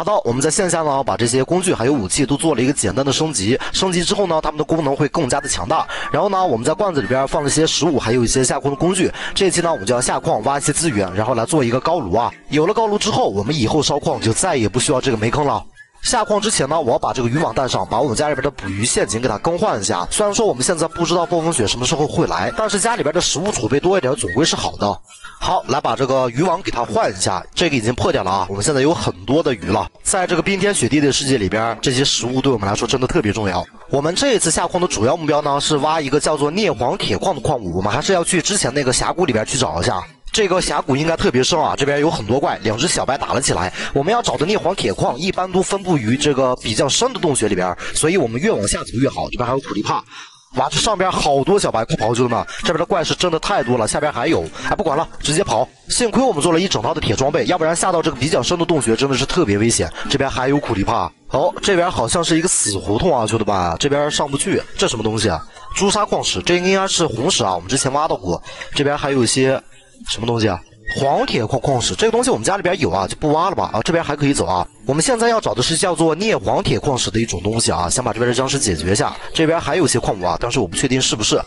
好的，我们在线下呢，把这些工具还有武器都做了一个简单的升级。升级之后呢，它们的功能会更加的强大。然后呢，我们在罐子里边放了一些食物，还有一些下矿的工具。这一期呢，我们就要下矿挖一些资源，然后来做一个高炉啊。有了高炉之后，我们以后烧矿就再也不需要这个煤坑了。下矿之前呢，我要把这个渔网带上，把我们家里边的捕鱼陷阱给它更换一下。虽然说我们现在不知道暴风雪什么时候会来，但是家里边的食物储备多一点总归是好的。好，来把这个渔网给它换一下，这个已经破掉了啊。我们现在有很多的鱼了，在这个冰天雪地的世界里边，这些食物对我们来说真的特别重要。我们这一次下矿的主要目标呢，是挖一个叫做镍黄铁矿的矿物，我们还是要去之前那个峡谷里边去找一下。这个峡谷应该特别深啊，这边有很多怪，两只小白打了起来。我们要找的镍黄铁矿一般都分布于这个比较深的洞穴里边，所以我们越往下走越好。这边还有苦力怕，哇，这上边好多小白，快跑，兄弟们！这边的怪是真的太多了，下边还有，哎，不管了，直接跑。幸亏我们做了一整套的铁装备，要不然下到这个比较深的洞穴真的是特别危险。这边还有苦力怕，哦，这边好像是一个死胡同啊，兄弟们，这边上不去。这什么东西啊？朱砂矿石，这应该是红石啊，我们之前挖到过。这边还有一些什么东西啊？黄铁矿矿石这个东西我们家里边有啊，就不挖了吧啊，这边还可以走啊。我们现在要找的是叫做镍黄铁矿石的一种东西啊，先把这边的僵尸解决一下。这边还有些矿物啊，但是我不确定是不是。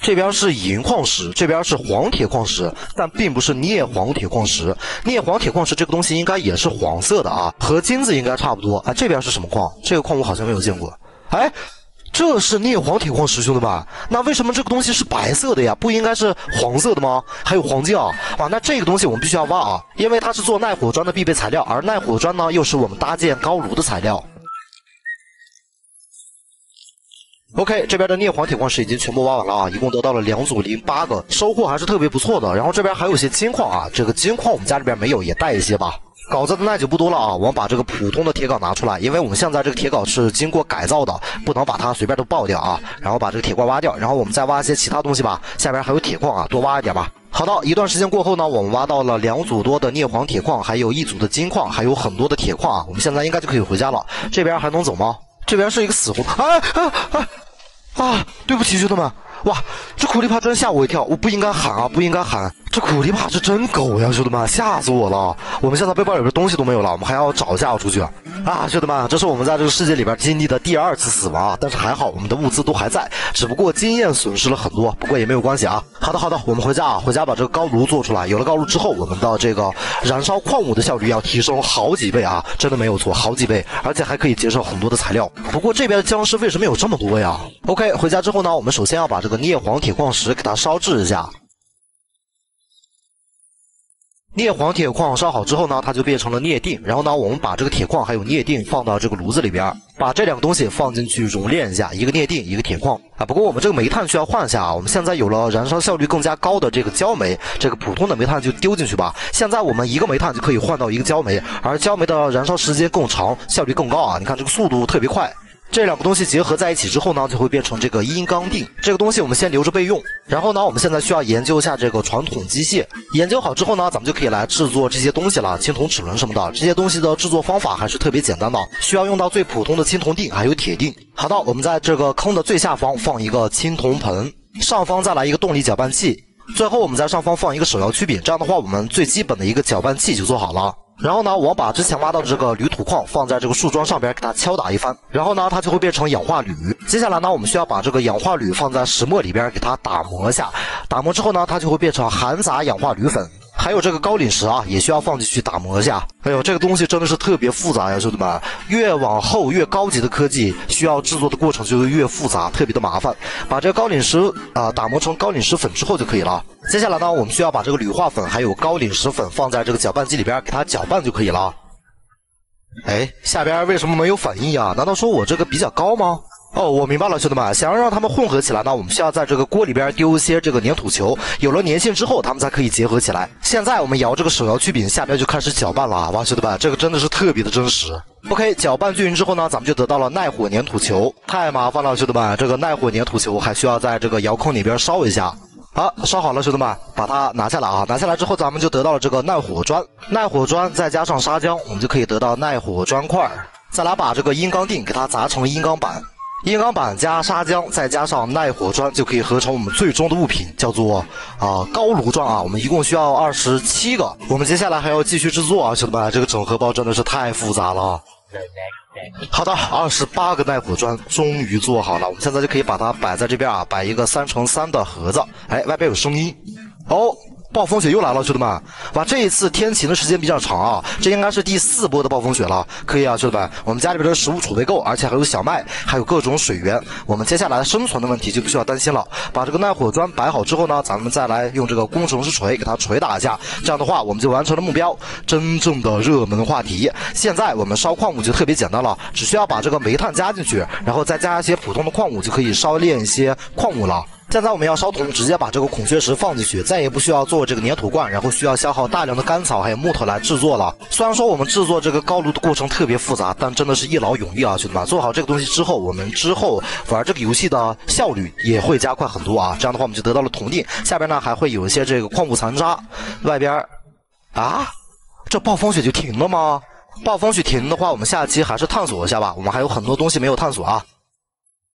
这边是银矿石，这边是黄铁矿石，但并不是镍黄铁矿石。镍黄铁矿石这个东西应该也是黄色的啊，和金子应该差不多啊。这边是什么矿？这个矿我好像没有见过。哎。这是镍黄铁矿石，兄弟们，那为什么这个东西是白色的呀？不应该是黄色的吗？还有黄金啊！哇，那这个东西我们必须要挖啊，因为它是做耐火砖的必备材料，而耐火砖呢，又是我们搭建高炉的材料。OK，这边的镍黄铁矿石已经全部挖完了啊，一共得到了两组零八个，收获还是特别不错的。然后这边还有一些金矿啊，这个金矿我们家里边没有，也带一些吧。镐子的耐久不多了啊，我们把这个普通的铁镐拿出来，因为我们现在这个铁镐是经过改造的，不能把它随便都爆掉啊。然后把这个铁罐挖掉，然后我们再挖一些其他东西吧。下边还有铁矿啊，多挖一点吧。好的，一段时间过后呢，我们挖到了两组多的镍黄铁矿，还有一组的金矿，还有很多的铁矿啊。我们现在应该就可以回家了。这边还能走吗？这边是一个死胡同。啊啊啊！啊，对不起，兄弟们。哇，这苦力怕真吓我一跳，我不应该喊啊，不应该喊。这苦力怕是真狗呀，兄弟们，吓死我了！我们现在背包里边东西都没有了，我们还要找一下出去。啊，兄弟们，这是我们在这个世界里边经历的第二次死亡啊，但是还好，我们的物资都还在，只不过经验损失了很多，不过也没有关系啊。好的，好的，我们回家啊，回家把这个高炉做出来。有了高炉之后，我们的这个燃烧矿物的效率要提升好几倍啊，真的没有错，好几倍，而且还可以节省很多的材料。不过这边的僵尸为什么有这么多呀？OK，回家之后呢，我们首先要把这个镍黄铁矿石给它烧制一下。镍黄铁矿烧好之后呢，它就变成了镍锭。然后呢，我们把这个铁矿还有镍锭放到这个炉子里边，把这两个东西放进去熔炼一下，一个镍锭，一个铁矿啊。不过我们这个煤炭需要换一下啊。我们现在有了燃烧效率更加高的这个焦煤，这个普通的煤炭就丢进去吧。现在我们一个煤炭就可以换到一个焦煤，而焦煤的燃烧时间更长，效率更高啊。你看这个速度特别快。这两个东西结合在一起之后呢，就会变成这个阴钢锭。这个东西我们先留着备用。然后呢，我们现在需要研究一下这个传统机械。研究好之后呢，咱们就可以来制作这些东西了，青铜齿轮什么的。这些东西的制作方法还是特别简单的，需要用到最普通的青铜锭，还有铁锭。好的，我们在这个坑的最下方放一个青铜盆，上方再来一个动力搅拌器，最后我们在上方放一个手摇曲柄。这样的话，我们最基本的一个搅拌器就做好了。然后呢，我把之前挖到的这个铝土矿放在这个树桩上边，给它敲打一番，然后呢，它就会变成氧化铝。接下来呢，我们需要把这个氧化铝放在石墨里边，给它打磨一下。打磨之后呢，它就会变成含杂氧化铝粉。还有这个高岭石啊，也需要放进去打磨一下。哎呦，这个东西真的是特别复杂呀，兄弟们！越往后越高级的科技，需要制作的过程就会越复杂，特别的麻烦。把这个高岭石啊打磨成高岭石粉之后就可以了。接下来呢，我们需要把这个铝化粉还有高岭石粉放在这个搅拌机里边，给它搅拌就可以了。哎，下边为什么没有反应呀？难道说我这个比较高吗？哦，我明白了，兄弟们，想要让它们混合起来呢，我们需要在这个锅里边丢一些这个粘土球，有了粘性之后，它们才可以结合起来。现在我们摇这个手摇曲柄，下边就开始搅拌了啊。哇，兄弟们，这个真的是特别的真实。OK，搅拌均匀之后呢，咱们就得到了耐火粘土球。太麻烦了，兄弟们，这个耐火粘土球还需要在这个遥控里边烧一下。好，烧好了，兄弟们，把它拿下来啊！拿下来之后，咱们就得到了这个耐火砖。耐火砖再加上砂浆，我们就可以得到耐火砖块。再来把这个阴钢锭给它砸成阴钢板。硬钢板加砂浆，再加上耐火砖，就可以合成我们最终的物品，叫做啊高炉砖啊。我们一共需要二十七个。我们接下来还要继续制作啊，兄弟们，这个整合包真的是太复杂了。好的，二十八个耐火砖终于做好了，我们现在就可以把它摆在这边啊，摆一个三乘三的盒子。哎，外边有声音，哦。暴风雪又来了，兄弟们！哇，这一次天晴的时间比较长啊，这应该是第四波的暴风雪了。可以啊，兄弟们，我们家里边的食物储备够，而且还有小麦，还有各种水源。我们接下来生存的问题就不需要担心了。把这个耐火砖摆好之后呢，咱们再来用这个工程师锤给它锤打一下。这样的话，我们就完成了目标。真正的热门话题，现在我们烧矿物就特别简单了，只需要把这个煤炭加进去，然后再加一些普通的矿物，就可以烧炼一些矿物了。现在我们要烧铜，直接把这个孔雀石放进去，再也不需要做这个粘土罐，然后需要消耗大量的干草还有木头来制作了。虽然说我们制作这个高炉的过程特别复杂，但真的是一劳永逸啊，兄弟们！做好这个东西之后，我们之后玩这个游戏的效率也会加快很多啊。这样的话，我们就得到了铜锭。下边呢还会有一些这个矿物残渣。外边啊，这暴风雪就停了吗？暴风雪停的话，我们下期还是探索一下吧。我们还有很多东西没有探索啊。